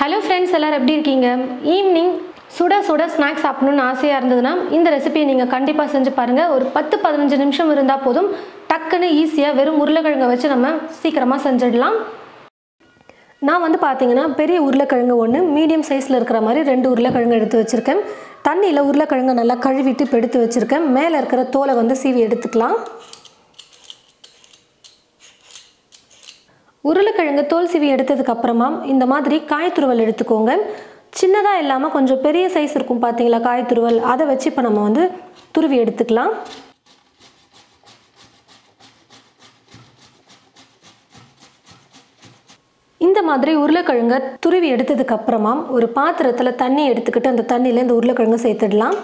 Hello friends எல்லோரும் எப்படி இருக்கீங்க? ஈவினிங் சுட சுட ஸ்நாக்ஸ் சாப்பிடணும்னு ஆசையாக இருந்ததுன்னா இந்த ரெசிபியை நீங்கள் கண்டிப்பாக செஞ்சு பாருங்கள் ஒரு பத்து பதினஞ்சு நிமிஷம் இருந்தால் போதும். டக்குன்னு ஈஸியாக வெறும் உருளைக்கிழங்கை வச்சு நம்ம சீக்கிரமாக செஞ்சிடலாம். நான் வந்து பார்த்தீங்கன்னா பெரிய உருளைக்கிழங்கு ஒன்று மீடியம் சைஸில் இருக்கிற மாதிரி ரெண்டு உருளைக்கிழங்கு எடுத்து வச்சுருக்கேன். தண்ணியில் உருளைக்கிழங்கு நல்லா கழுவிட்டு இப்போ எடுத்து வச்சுருக்கேன். மேலே இருக்கிற தோலை வந்து சீவி எடுத்துக்கலாம். உருளைக்கிழங்கு தோல் சிவி எடுத்ததுக்கு அப்புறமா இந்த மாதிரி காய்த்துருவல் எடுத்துக்கோங்க. சின்னதாக இல்லாமல் கொஞ்சம் பெரிய சைஸ் இருக்கும் பார்த்தீங்களா காய்த்துருவல் அதை வச்சு இப்போ நம்ம வந்து துருவி எடுத்துக்கலாம். இந்த மாதிரி உருளைக்கிழங்கை துருவி எடுத்ததுக்கு அப்புறமா ஒரு பாத்திரத்தில் தண்ணி எடுத்துக்கிட்டு அந்த தண்ணியில் இந்த உருளைக்கிழங்கு சேர்த்துடலாம்.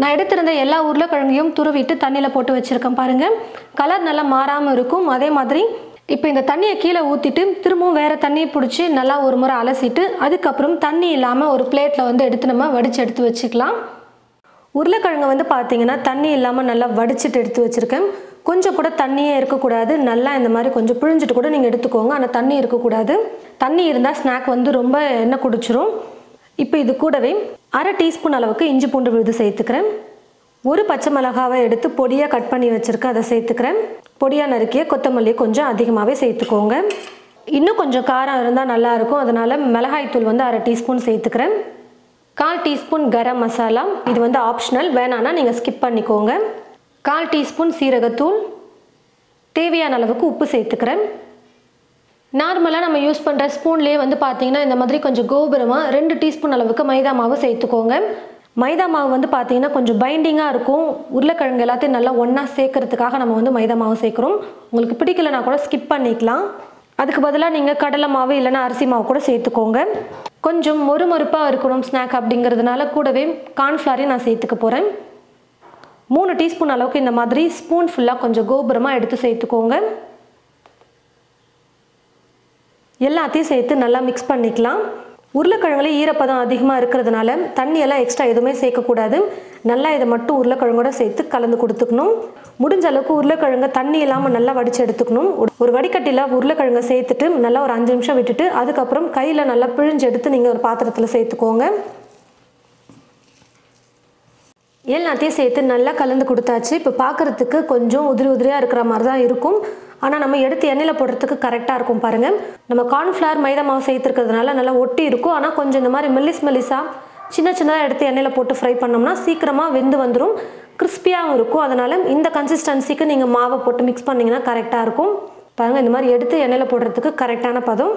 நான் எடுத்திருந்த எல்லா உருளைக்கிழங்கையும் துருவிட்டு தண்ணியில் போட்டு வச்சுருக்கேன் பாருங்கள் கலர் நல்லா மாறாமல் இருக்கும். அதே மாதிரி இப்போ இந்த தண்ணியை கீழே ஊற்றிட்டு திரும்பவும் வேறு தண்ணியை பிடிச்சி நல்லா ஒரு முறை அலசிட்டு அதுக்கப்புறம் தண்ணி இல்லாமல் ஒரு பிளேட்டில் வந்து எடுத்து நம்ம வடித்து எடுத்து வச்சுக்கலாம். உருளைக்கிழங்கு வந்து பார்த்தீங்கன்னா தண்ணி இல்லாமல் நல்லா வடிச்சிட்டு எடுத்து வச்சுருக்கேன். கொஞ்சம் கூட தண்ணியே இருக்கக்கூடாது. நல்லா இந்த மாதிரி கொஞ்சம் பிழிஞ்சிட்டு கூட நீங்கள் எடுத்துக்கோங்க. ஆனால் தண்ணி இருக்கக்கூடாது. தண்ணி இருந்தால் ஸ்நாக் வந்து ரொம்ப எண்ணெய் குடிச்சிரும். இப்போ இது கூடவே அரை டீஸ்பூன் அளவுக்கு இஞ்சி பூண்டு விழுது சேர்த்துக்கிறேன். ஒரு பச்சை மிளகாவை எடுத்து பொடியாக கட் பண்ணி வச்சுருக்கேன் அதை சேர்த்துக்கிறேன். பொடியாக நறுக்கிய கொத்தமல்லி கொஞ்சம் அதிகமாகவே சேர்த்துக்கோங்க. இன்னும் கொஞ்சம் காரம் இருந்தால் நல்லாயிருக்கும் அதனால் மிளகாய்த்தூள் வந்து அரை டீஸ்பூன் சேர்த்துக்கிறேன். கால் டீஸ்பூன் கரம் மசாலா. இது வந்து ஆப்ஷனல். வேணான்னா நீங்கள் ஸ்கிப் பண்ணிக்கோங்க. கால் டீஸ்பூன் சீரகத்தூள். தேவையான அளவுக்கு உப்பு சேர்த்துக்கிறேன். நார்மலாக நம்ம யூஸ் பண்ணுற ஸ்பூன்லேயே வந்து பார்த்தீங்கன்னா இந்த மாதிரி கொஞ்சம் கோபுரமாக ரெண்டு டீஸ்பூன் அளவுக்கு மைதா மாவு சேர்த்துக்கோங்க. மைதா மாவு வந்து பார்த்தீங்கன்னா கொஞ்சம் பைண்டிங்காக இருக்கும். உருளைக்கிழங்கு எல்லாத்தையும் நல்லா ஒன்றா சேர்க்கறதுக்காக நம்ம வந்து மைதா மாவு சேர்க்குறோம். உங்களுக்கு பிடிக்கலனா கூட ஸ்கிப் பண்ணிக்கலாம். அதுக்கு பதிலாக நீங்கள் கடலை மாவு இல்லைன்னா அரிசி மாவு கூட சேர்த்துக்கோங்க. கொஞ்சம் மொறுமொறுப்பாக இருக்கணும் ஸ்நாக் அப்படிங்கிறதுனால கூடவே கார்ன்ஃப்ளாரையும் நான் சேர்த்துக்க போகிறேன் மூணு டீஸ்பூன் அளவுக்கு இந்த மாதிரி ஸ்பூன் ஃபுல்லாக கொஞ்சம் கோபுரமாக எடுத்து சேர்த்துக்கோங்க. எல்லாத்தையும் சேர்த்து நல்லா மிக்ஸ் பண்ணிக்கலாம். உருளைக்கிழங்குல ஈரப்பதம் அதிகமாக இருக்கிறதுனால தண்ணியெல்லாம் எக்ஸ்ட்ரா எதுவுமே சேர்க்கக்கூடாது. நல்லா இதை மட்டும் உருளைக்கிழங்கோட சேர்த்து கலந்து கொடுத்துக்கணும். முடிஞ்ச அளவுக்கு உருளைக்கிழங்க தண்ணி இல்லாமல் நல்லா வடித்து எடுத்துக்கணும். ஒரு வடிகட்டியில் உருளைக்கிழங்கை சேர்த்துட்டு நல்லா ஒரு அஞ்சு நிமிஷம் விட்டுட்டு அதுக்கப்புறம் கையில் நல்லா பிழிஞ்சு எடுத்து நீங்கள் ஒரு பாத்திரத்தில் சேர்த்துக்கோங்க. எல்லாத்தையும் சேர்த்து நல்லா கலந்து கொடுத்தாச்சு. இப்போ பார்க்குறதுக்கு கொஞ்சம் உதிரி உதிரியாக இருக்கிற மாதிரி தான் இருக்கும். ஆனால் நம்ம எடுத்து எண்ணெயில் போடுறதுக்கு கரெக்டாக இருக்கும் பாருங்கள் நம்ம கார்ன்ஃப்ளவர் மைதா மாவு சேர்த்துருக்கிறதுனால நல்லா ஒட்டி இருக்கும். ஆனால் கொஞ்சம் இந்த மாதிரி மெல்லிஸ் மெல்லிஸாக சின்ன சின்னதாக எடுத்து எண்ணெயில் போட்டு ஃப்ரை பண்ணோம்னா சீக்கிரமாக வெந்து வந்துடும் கிறிஸ்பியாகவும் இருக்கும். அதனால் இந்த கன்சிஸ்டன்சிக்கு நீங்கள் மாவை போட்டு மிக்ஸ் பண்ணிங்கன்னா கரெக்டாக இருக்கும். பாருங்கள் இந்த மாதிரி எடுத்து எண்ணெயில் போடுறதுக்கு கரெக்டான பதம்.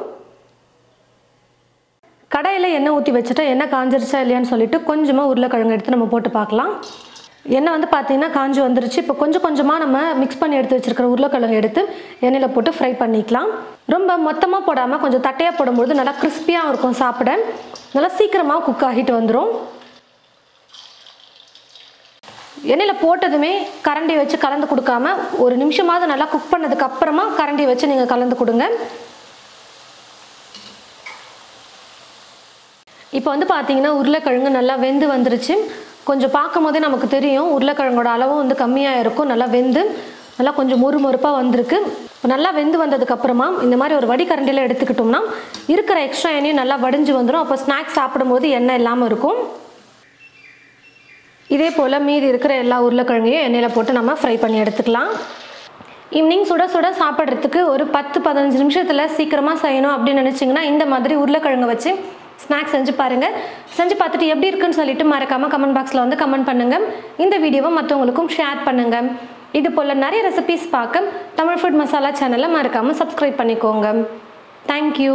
கடையில் எண்ணெய் ஊற்றி வச்சுட்டா எண்ணெய் காஞ்சிருச்சா இல்லையான்னு சொல்லிட்டு கொஞ்சமாக உருளைக்கிழங்கு எடுத்து நம்ம போட்டு பார்க்கலாம். எண்ணெய் வந்து பார்த்தீங்கன்னா காஞ்சி வந்துருச்சு. இப்போ கொஞ்சம் கொஞ்சமாக நம்ம மிக்ஸ் பண்ணி எடுத்து வச்சுருக்கிற உருளைக்கிழங்கு எடுத்து எண்ணெயில் போட்டு ஃப்ரை பண்ணிக்கலாம். ரொம்ப மொத்தமாக போடாமல் கொஞ்சம் தட்டையாக போடும்போது நல்லா கிறிஸ்பியாக இருக்கும் சாப்பிட. நல்லா சீக்கிரமாக குக் ஆகிட்டு வந்துடும் எண்ணெயில் போட்டதுமே கரண்டி வச்சு கலந்து கொடுக்காம ஒரு நிமிஷமாவது நல்லா குக் பண்ணதுக்கு அப்புறமா கரண்டி வச்சு நீங்கள் கலந்து கொடுங்க. இப்போ வந்து பார்த்தீங்கன்னா உருளைக்கிழங்கு நல்லா வெந்து வந்துருச்சு. கொஞ்சம் பார்க்கும் போதே நமக்கு தெரியும். உருளைக்கிழங்கோட அளவும் வந்து கம்மியாக இருக்கும். நல்லா வெந்து நல்லா கொஞ்சம் மொறு மொறுப்பாக வந்திருக்கு. இப்போ நல்லா வெந்து வந்ததுக்கப்புறமா இந்த மாதிரி ஒரு வடிகரண்டியில் எடுத்துக்கிட்டோம்னா இருக்கிற எக்ஸ்ட்ரா எண்ணெயும் நல்லா வடிஞ்சு வந்துடும் அப்போ ஸ்நாக்ஸ் சாப்பிடும்போது எண்ணெய் இல்லாமல் இருக்கும். இதே போல் மீதி இருக்கிற எல்லா உருளைக்கிழங்கையும் எண்ணெயில் போட்டு நம்ம ஃப்ரை பண்ணி எடுத்துக்கலாம். ஈவினிங் சுட சுட சாப்பிட்றதுக்கு ஒரு பத்து பதினஞ்சு நிமிஷத்தில் சீக்கிரமாக செய்யணும் அப்படின்னு நினச்சிங்கன்னா இந்த மாதிரி உருளைக்கிழங்கு வச்சு ஸ்நாக்ஸ் செஞ்சு பாருங்கள் செஞ்சு பார்த்துட்டு எப்படி இருக்குன்னு சொல்லிட்டு மறக்காமல் கமெண்ட் பாக்ஸில் வந்து கமெண்ட் பண்ணுங்கள் இந்த வீடியோவை மற்றவங்களுக்கும் ஷேர் பண்ணுங்கள் இது போல் நிறைய ரெசிபீஸ் பார்க்க தமிழ் ஃபுட் மசாலா சேனலை மறக்காமல் சப்ஸ்கிரைப் பண்ணிக்கோங்க. தேங்க்யூ